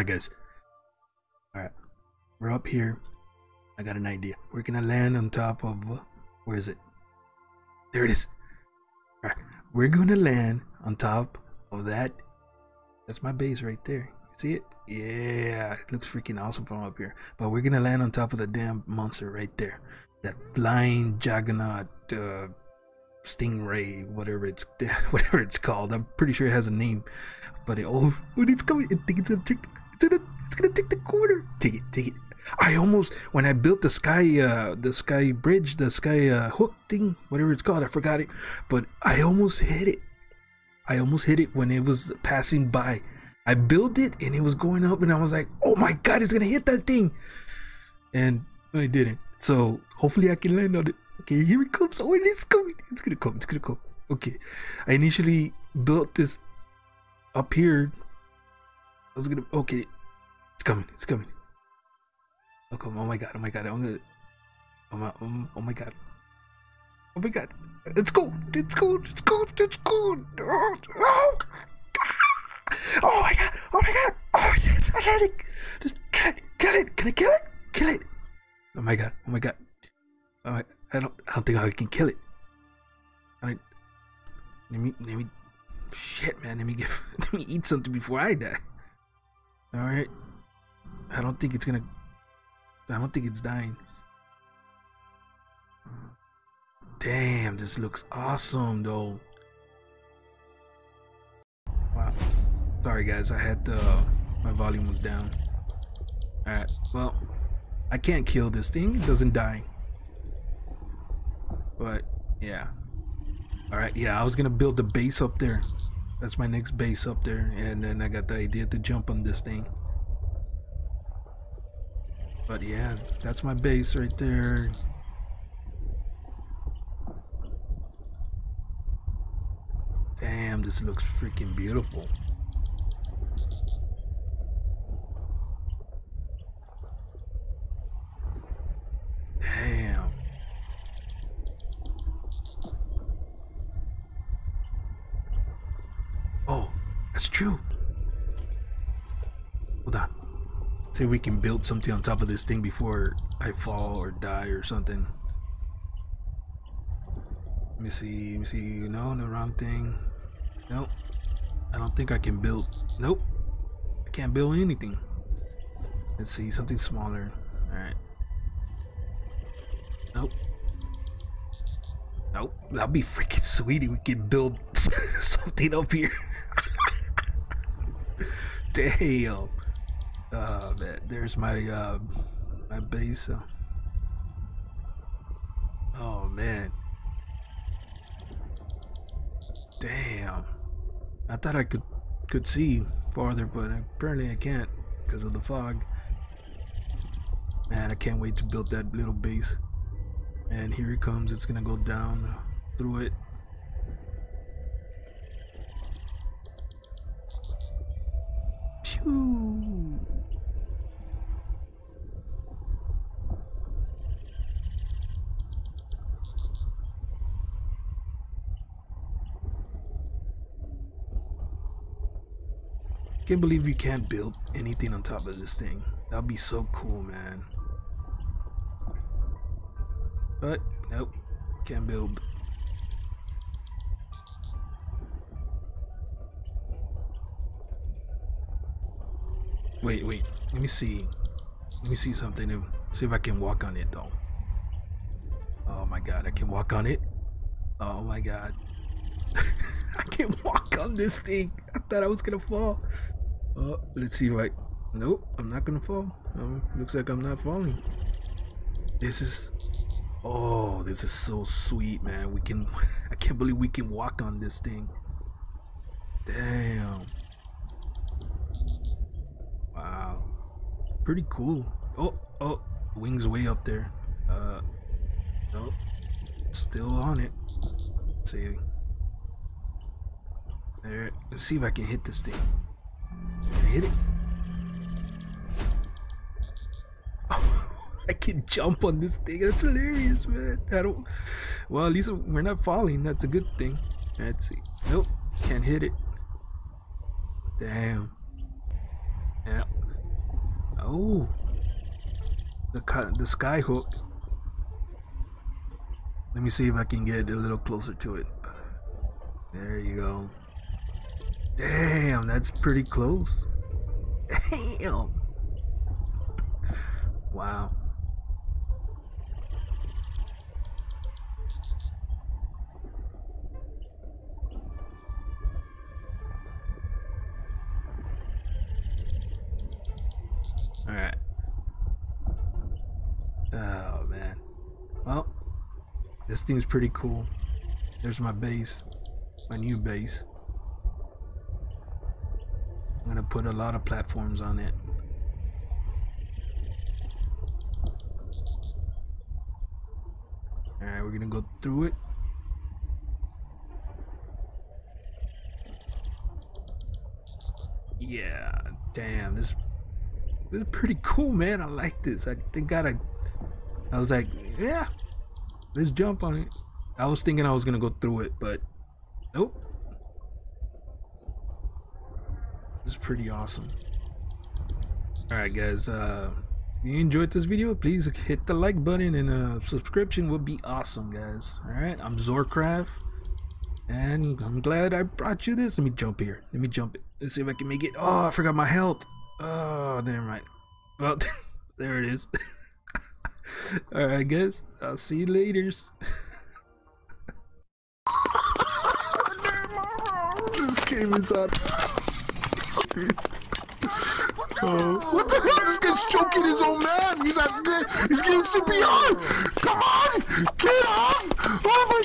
Alright, guys. Alright. We're up here. I got an idea. We're gonna land on top of. Where is it? There it is. Alright. We're gonna land on top of that. That's my base right there. See it? Yeah, it looks freaking awesome from up here. But we're gonna land on top of the damn monster right there. That flying juggernaut uh, stingray, whatever it's whatever it's called. I'm pretty sure it has a name. But it, oh, it's coming, I think it's gonna the, it's gonna take the quarter. Take it, take it. I almost when I built the sky uh the sky bridge, the sky uh, hook thing, whatever it's called, I forgot it. But I almost hit it. I almost hit it when it was passing by. I built it and it was going up and I was like, oh my god, it's gonna hit that thing. And I didn't. So hopefully I can land on it. Okay, here it comes. Oh, it is coming. It's gonna come. It's gonna come. Okay. I initially built this up here. I was gonna okay. It's coming. It's coming. Oh come! Oh my god! Oh my god! I'm gonna. Oh my! Oh, oh my god! Oh my god! Let's go! Let's go! Let's go! Oh, oh, oh my god! Oh my god! Oh yes! I got it! Just kill it! Kill it! Can I kill it? Kill it! Oh my god! Oh my god! Oh my, I don't. I don't think I can kill it. I. Let me. Let me. Shit, man! Let me get. Let me eat something before I die. All right. I don't think it's gonna. I don't think it's dying. Damn, this looks awesome though. Wow. Sorry guys, I had to, uh, my volume was down. Alright, well, I can't kill this thing, it doesn't die. But, yeah. Alright, yeah, I was gonna build the base up there. That's my next base up there, and then I got the idea to jump on this thing. But yeah, that's my base right there. Damn, this looks freaking beautiful. Damn. Oh, that's true. See we can build something on top of this thing before I fall or die or something. Let me see, let me see. No, the wrong thing. Nope. I don't think I can build. Nope. I can't build anything. Let's see, something smaller. Alright. Nope. Nope. That'd be freaking sweet if we could build something up here. Damn. Uh, there's my uh, my base. Oh man. Damn. I thought I could could see farther, but apparently I can't because of the fog. Man, I can't wait to build that little base. And here it comes. It's gonna go down through it. Pew! Can't believe you can't build anything on top of this thing. That'd be so cool, man. But, nope. Can't build. Wait, wait. Let me see. Let me see something new. See if I can walk on it, though. Oh my god, I can walk on it. Oh my god. I can walk on this thing. I thought I was gonna fall. Oh, let's see I... Nope, I'm not gonna fall. Um, looks like I'm not falling. This is... Oh, this is so sweet, man. We can... I can't believe we can walk on this thing. Damn. Wow. Pretty cool. Oh, oh. Wings way up there. Uh, nope. Still on it. Let's see. There. Let's see if I can hit this thing. Hit it? I can jump on this thing. That's hilarious, man. I don't. Well, at least we're not falling. That's a good thing. Let's see. Nope. Can't hit it. Damn. Yeah. Oh, the the sky hook. Let me see if I can get a little closer to it. There you go. Damn, that's pretty close. Damn. Wow. Alright. Oh, man. Well, this thing's pretty cool. There's my base. My new base. Gonna put a lot of platforms on it. Alright, we're gonna go through it. Yeah, damn, this this is pretty cool, man. I like this. I think I, I was like, yeah, let's jump on it. I was thinking I was gonna go through it, but nope. This is pretty awesome. Alright guys, uh if you enjoyed this video, please hit the like button and a subscription would be awesome guys. Alright, I'm Zurcraft. And I'm glad I brought you this. Let me jump here. Let me jump it. Let's see if I can make it. Oh, I forgot my health. Oh, never mind. Well, there it is. Alright, guys. I'll see you later. this game is on. Oh, what the hell? This guy's choking his own man. He's like, he's getting CPR. Come on, get off! Oh my